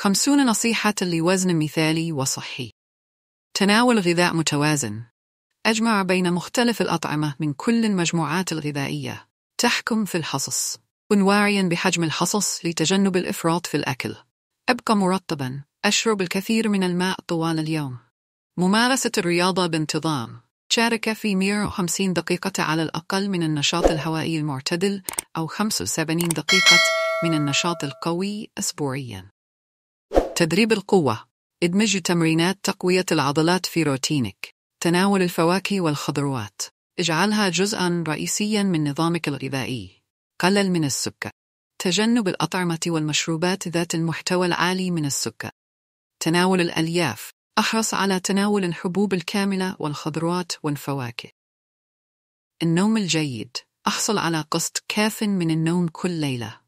خمسون نصيحة لوزن مثالي وصحي. تناول غذاء متوازن. أجمع بين مختلف الأطعمة من كل المجموعات الغذائية. تحكم في الحصص. كن واعيا بحجم الحصص لتجنب الإفراط في الأكل. أبقى مرطبا. أشرب الكثير من الماء طوال اليوم. ممارسة الرياضة بانتظام. شارك في 150 دقيقة على الأقل من النشاط الهوائي المعتدل أو 75 دقيقة من النشاط القوي أسبوعياً. تدريب القوة ادمج تمرينات تقوية العضلات في روتينك. تناول الفواكه والخضروات. اجعلها جزءاً رئيسياً من نظامك الغذائي. قلل من السكر. تجنب الأطعمة والمشروبات ذات المحتوى العالي من السكر. تناول الألياف أحرص على تناول الحبوب الكاملة والخضروات والفواكه. النوم الجيد أحصل على قسط كاف من النوم كل ليلة.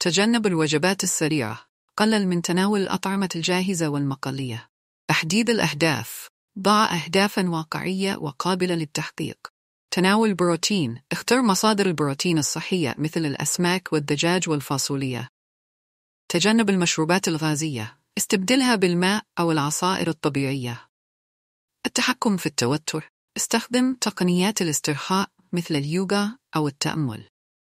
تجنب الوجبات السريعة. قلل من تناول الأطعمة الجاهزة والمقلية. تحديد الأهداف. ضع أهدافا واقعية وقابلة للتحقيق. تناول البروتين. اختر مصادر البروتين الصحية مثل الأسماك والدجاج والفاصوليا. تجنب المشروبات الغازية. استبدلها بالماء أو العصائر الطبيعية. التحكم في التوتر استخدم تقنيات الاسترخاء مثل اليوغا أو التأمل.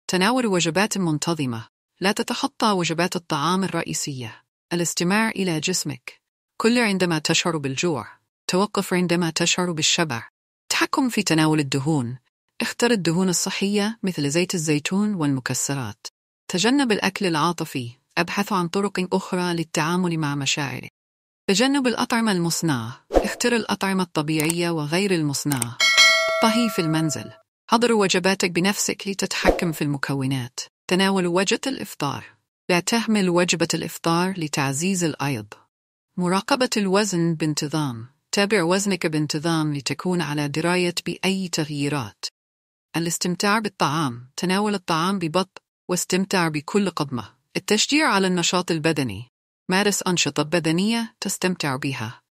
تناول وجبات منتظمة لا تتخطى وجبات الطعام الرئيسية. الاستماع إلى جسمك كل عندما تشعر بالجوع توقف عندما تشعر بالشبع. تحكم في تناول الدهون اختر الدهون الصحية مثل زيت الزيتون والمكسرات. تجنب الأكل العاطفي أبحث عن طرق أخرى للتعامل مع مشاعري. تجنب الأطعمة المصنعة. اختر الأطعمة الطبيعية وغير المصنعة. طهي في المنزل. حضر وجباتك بنفسك لتتحكم في المكونات. تناول وجبة الإفطار. لا تهمل وجبة الإفطار لتعزيز الأيض. مراقبة الوزن بانتظام. تابع وزنك بانتظام لتكون على دراية بأي تغييرات. الاستمتاع بالطعام. تناول الطعام ببطء واستمتع بكل قضمة. التشجيع على النشاط البدني مارس أنشطة بدنية تستمتع بها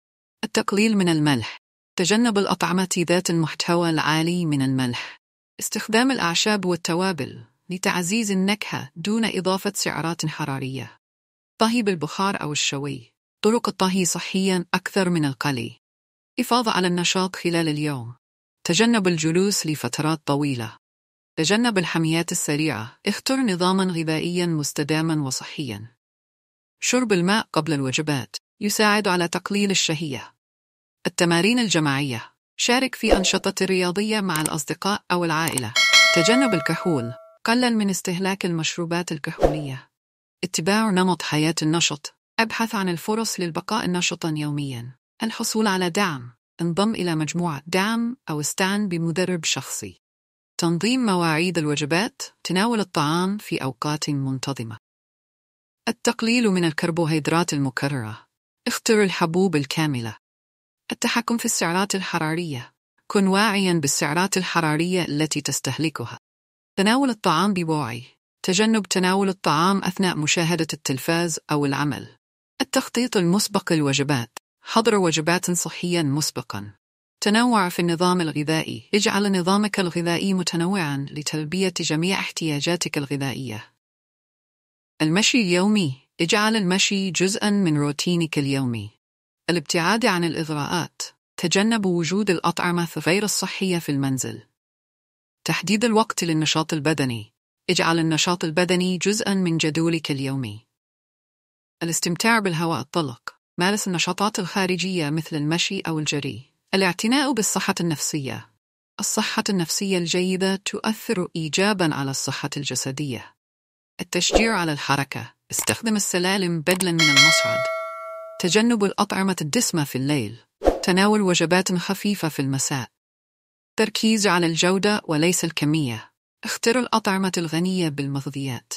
التقليل من الملح تجنب الأطعمة ذات المحتوى العالي من الملح استخدام الأعشاب والتوابل لتعزيز النكهة دون إضافة سعرات حرارية. طهي بالبخار أو الشوي. طرق الطهي صحيا أكثر من القلي إفاضة على النشاط خلال اليوم. تجنب الجلوس لفترات طويلة. تجنب الحميات السريعة. اختر نظاما غذائيا مستداما وصحيا. شرب الماء قبل الوجبات. يساعد على تقليل الشهية. التمارين الجماعية. شارك في أنشطة رياضية مع الأصدقاء أو العائلة. تجنب الكحول. قلل من استهلاك المشروبات الكحولية. اتباع نمط حياة النشط. أبحث عن الفرص للبقاء نشطا يوميا. الحصول على دعم. انضم إلى مجموعة دعم أو استعن بمدرب شخصي. تنظيم مواعيد الوجبات. تناول الطعام في أوقات منتظمة. التقليل من الكربوهيدرات المكررة. اختر الحبوب الكاملة. التحكم في السعرات الحرارية. كن واعيا بالسعرات الحرارية التي تستهلكها. تناول الطعام بوعي. تجنب تناول الطعام أثناء مشاهدة التلفاز أو العمل. التخطيط المسبق للوجبات. حضر وجبات صحيا مسبقا. تنوع في النظام الغذائي. اجعل نظامك الغذائي متنوعا لتلبية جميع احتياجاتك الغذائية. المشي اليومي. اجعل المشي جزءا من روتينك اليومي. الابتعاد عن الإغراءات. تجنب وجود الأطعمة غير الصحية في المنزل. تحديد الوقت للنشاط البدني. اجعل النشاط البدني جزءا من جدولك اليومي. الاستمتاع بالهواء الطلق. مارس النشاطات الخارجية مثل المشي أو الجري. الاعتناء بالصحة النفسية. الصحة النفسية الجيدة تؤثر إيجابا على الصحة الجسدية. التشجيع على الحركة. استخدم السلالم بدلا من المصعد. تجنب الأطعمة الدسمة في الليل. تناول وجبات خفيفة في المساء. تركيز على الجودة وليس الكمية. اختر الأطعمة الغنية بالمغذيات.